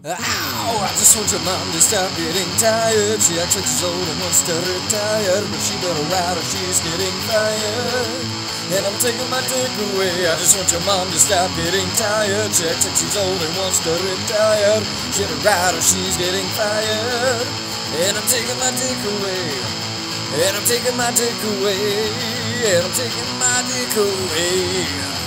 Ow! I just want your mom to stop getting tired. She acts like she's old and wants to retire, but she better ride or she's getting fired. And I'm taking my dick away. I just want your mom to stop getting tired. She acts like she's old and wants to retire. She better ride or she's getting fired. And I'm taking my dick away. And I'm taking my dick away. And I'm taking my dick away.